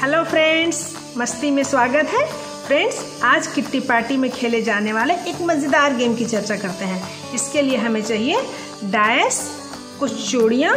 Hello friends मस्ती में स्वागत है। फ्रेंड्स आज किट्टी पार्टी में खेले जाने वाले एक मज़ेदार गेम की चर्चा करते हैं। इसके लिए हमें चाहिए डायस कुछ चूड़ियाँ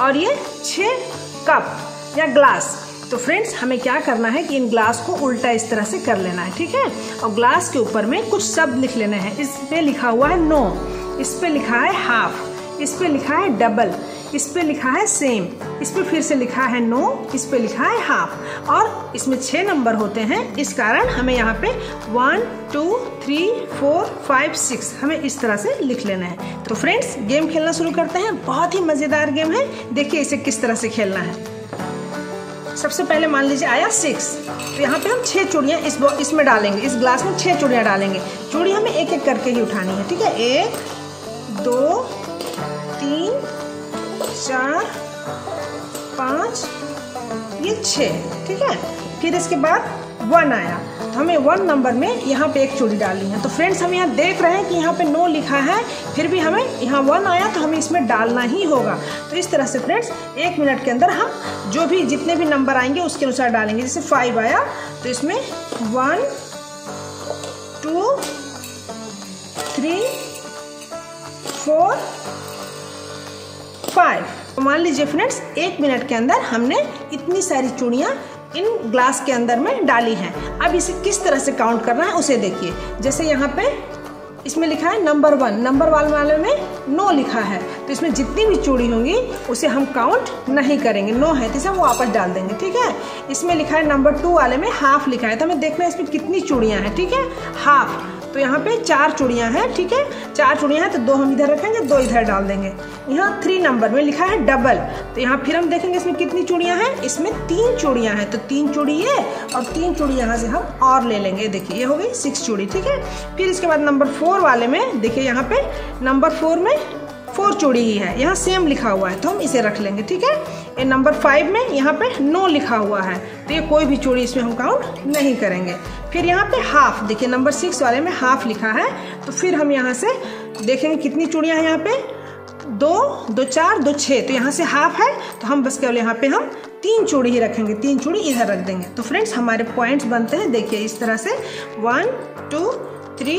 और ये छः कप या ग्लास तो फ्रेंड्स हमें क्या करना है कि इन ग्लास को उल्टा इस तरह से कर लेना है, ठीक है? और ग्लास के ऊपर में कुछ शब्द लिख लेने हैं। इस पे लिखा हुआ है नो इस पे लिखा है हाफ़ इस पे लिखा है डबल इस पर लिखा है सेम इस पे फिर से लिखा है नो इस पे लिखा है हाफ़ और इसमें छह नंबर होते हैं। इस कारण हमें यहाँ पे one two three four five six हमें इस तरह से लिख लेना है। तो फ्रेंड्स गेम खेलना शुरू करते हैं। बहुत ही मज़ेदार गेम है। देखिए इसे किस तरह से खेलना है। सबसे पहले मान लीजिए आया सिक्स तो यहाँ पे हम छह चूड़ियाँ इस इसमें डालेंगे। इस ग्लास में छह चूड़ियाँ डालेंगे। चूड़ी हमें एक एक करके ही उठानी है। ठीक है? एक चार, पाँच, ये छः, ठीक है? फिर इसके बाद वन आया। तो हमें वन नंबर में यहाँ पे एक चूड़ी डालनी है। तो फ्रेंड्स, हम यहाँ देख रहे हैं कि यहाँ पे नो लिखा है, फिर भी हमें यहाँ वन आया तो हमें इसमें डालना ही होगा। तो इस तरह से फ्रेंड्स, एक मिनट के अंदर हम जो भी जितने भी नंबर आएँगे, उसके अनुसार डालेंगे। जैसे फाइव आया तो इसमें one two three four five तो मान लीजिए फ्रेंड्स एक मिनट के अंदर हमने इतनी सारी चूड़ियाँ इन ग्लास के अंदर में डाली हैं। अब इसे किस तरह से काउंट करना है, उसे देखिए। जैसे यहाँ पे इसमें लिखा है नंबर वन नंबर वन वाले में नो लिखा है। तो इसमें जितनी भी चूड़ी होंगी, उसे हम काउंट नहीं करेंगे। नो है तो इसे हम वापस डाल देंगे, ठीक है? इसमें लिखा है नंबर टू वाले में हाफ़ लिखा है। तो हमें देखना है इसमें कितनी चूड़ियाँ हैं, ठीक है? हाफ़ तो यहाँ पे चार चूड़ियाँ हैं, ठीक है? चार चूड़ियाँ हैं तो दो हम इधर रखेंगे, दो इधर डाल देंगे। यहाँ थ्री नंबर में लिखा है डबल तो यहाँ फिर हम देखेंगे इसमें कितनी चूड़ियाँ हैं? इसमें तीन चूड़ियाँ हैं तो तीन चूड़ी ये और तीन चूड़ी यहाँ से हम और ले लेंगे। देखिए, ये हो गई सिक्स चूड़ी, ठीक है? फिर इसके बाद नंबर फोर वाले में, देखिए यहाँ पे नंबर फोर में फोर चूड़ी ही है। यहाँ सेम लिखा हुआ है तो हम इसे रख लेंगे, ठीक है? ये नंबर फाइव में यहाँ पे नो लिखा हुआ है तो ये कोई भी चूड़ी इसमें हम काउंट नहीं करेंगे। फिर यहाँ पे हाफ़, देखिए नंबर सिक्स वाले में हाफ़ लिखा है तो फिर हम यहाँ से देखेंगे कितनी चूड़ियाँ हैं यहाँ पे। दो दो चार, दो छः तो यहाँ से हाफ़ है तो हम बस केवल यहाँ पे हम तीन चूड़ी ही रखेंगे, तीन चूड़ी इधर रख देंगे। तो फ्रेंड्स, हमारे पॉइंट्स बनते हैं, देखिए इस तरह से। वन, टू, थ्री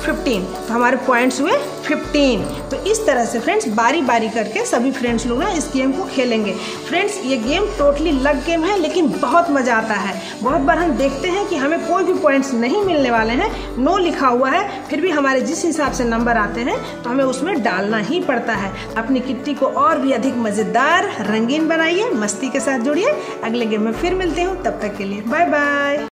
फिफ्टीन तो हमारे पॉइंट्स हुए फिफ्टीन तो इस तरह से फ्रेंड्स बारी बारी करके सभी फ्रेंड्स लोग ना इस गेम को खेलेंगे। फ्रेंड्स ये गेम टोटली लग गेम है, लेकिन बहुत मज़ा आता है। बहुत बार हम देखते हैं कि हमें कोई भी पॉइंट्स नहीं मिलने वाले हैं। नो लिखा हुआ है, फिर भी हमारे जिस हिसाब से नंबर आते हैं तो हमें उसमें डालना ही पड़ता है। अपनी किट्टी को और भी अधिक मज़ेदार, रंगीन बनाइए, मस्ती के साथ जुड़िए। अगले गेम में फिर मिलते हूँ, तब तक के लिए बाय बाय